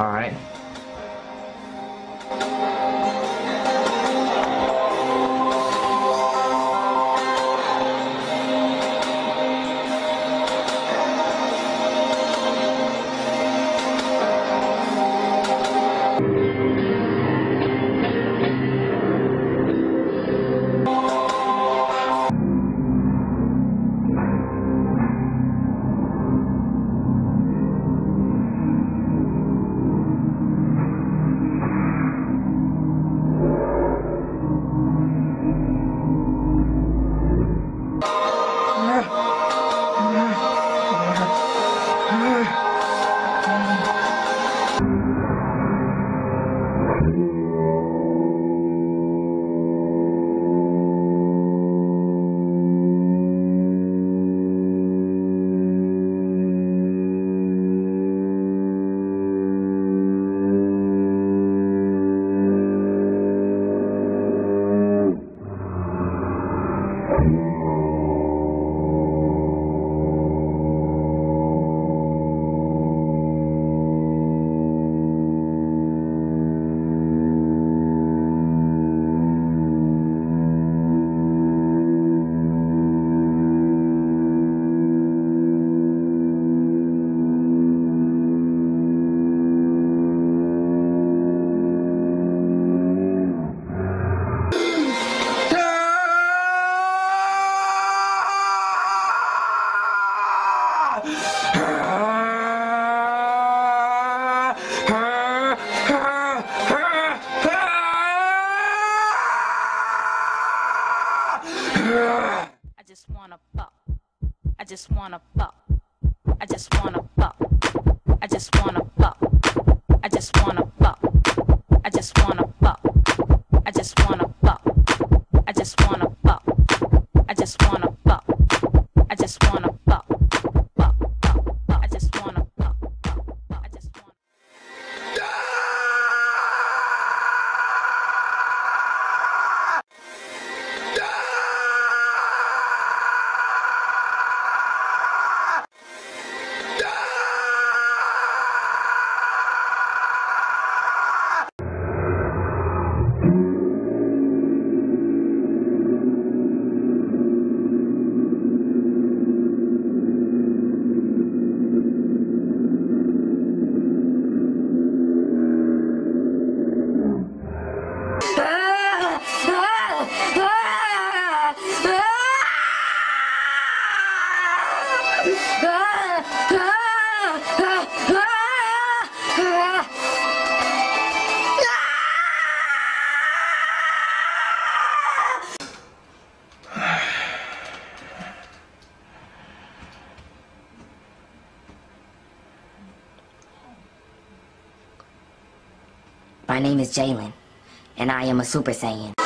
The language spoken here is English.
All right. Senhor. I just wanna fuck. I just wanna fuck. I just wanna fuck. I just wanna fuck. My name is Jalen, and I am a Super Saiyan.